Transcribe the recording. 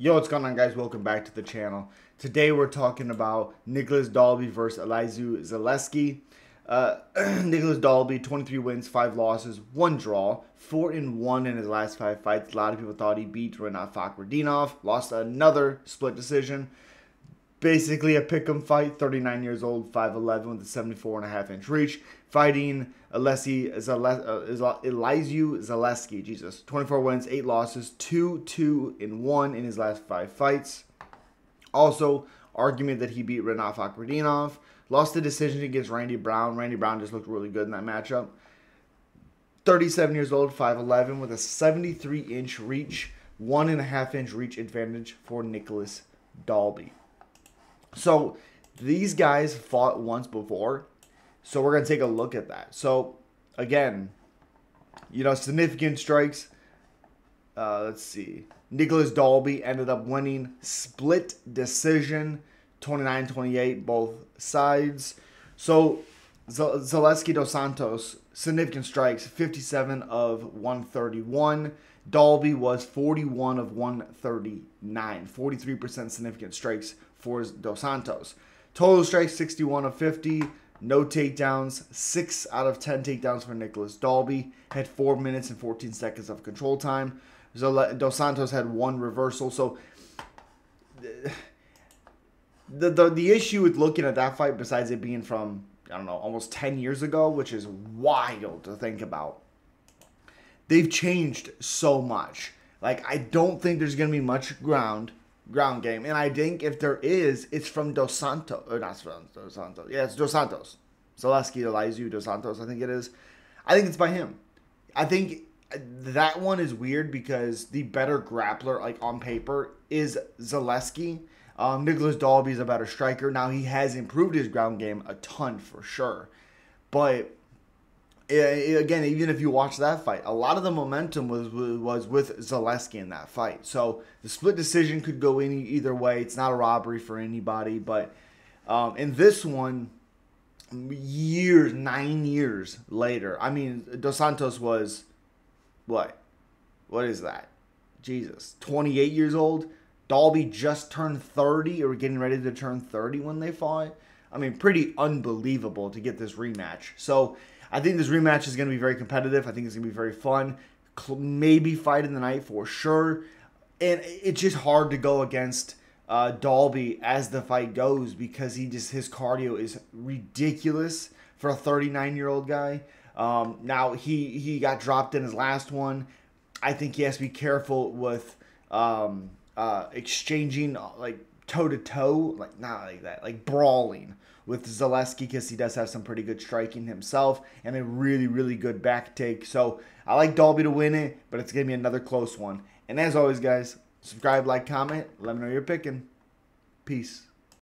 Yo, what's going on, guys? Welcome back to the channel. Today we're talking about Nicolas Dalby versus Elizeu Zaleski. Uh, Nicolas Dalby, 23 wins, 5 losses, 1 draw, 4 and 1 in his last 5 fights. A lot of people thought he beat Rinat Fakhretdinov, lost another split decision. Basically a pick'em fight, 39 years old, 5'11 with a 74 and a half inch reach, fighting Alessi uh, Elizeu Zaleski, Jesus. 24 wins, 8 losses, 2 2 and 1 in his last 5 fights. Also, argument that he beat Rinat Fakhretdinov. Lost the decision against Randy Brown. Randy Brown just looked really good in that matchup. 37 years old, 5'11 with a 73 inch reach, 1.5 inch reach advantage for Nicolas Dalby. So these guys fought once before. So we're going to take a look at that. So again, you know, significant strikes. Uh, let's see. Nicolas Dalby ended up winning split decision 29 28, both sides. So Zaleski dos Santos, significant strikes, 57 of 131. Dalby was 41 of 139, 43% significant strikes for Dos Santos. Total strikes 61 of 50, no takedowns, 6 out of 10 takedowns for Nicolas Dalby, had 4 minutes and 14 seconds of control time. Dos Santos had one reversal. So the, the the issue with looking at that fight, besides it being from I don't know almost 10 years ago, which is wild to think about, they've changed so much. Like I don't think there's gonna be much ground ground game. And I think if there is, it's from Dos Santos. Or not from Dos Santos. Yeah, it's Dos Santos. Zaleski Elizeu Dos Santos, I think it is. I think it's by him. I think that one is weird because the better grappler, like on paper, is Zaleski. Um, Nicolas Dalby is a better striker. Now, he has improved his ground game a ton for sure. But again, even if you watch that fight, a lot of the momentum was was with Zaleski in that fight. So the split decision could go any either way. It's not a robbery for anybody, but um, in this one, years, nine years later, I mean, Dos Santos was what? What is that? Jesus, 28 years old. Dalby just turned 30 or getting ready to turn 30 when they fought. I mean, pretty unbelievable to get this rematch. So I think this rematch is going to be very competitive. I think it's going to be very fun. Maybe fight in the night for sure. And it's just hard to go against uh, Dalby as the fight goes because he just his cardio is ridiculous for a 39 year old guy. Um, now he he got dropped in his last one. I think he has to be careful with um, uh, exchanging like toe to toe, like not like that, like brawling with Zaleski because he does have some pretty good striking himself and a really, really good back take. So I like Dalby to win it, but it's going to be another close one. And as always, guys, subscribe, like, comment, let me know you're picking. Peace.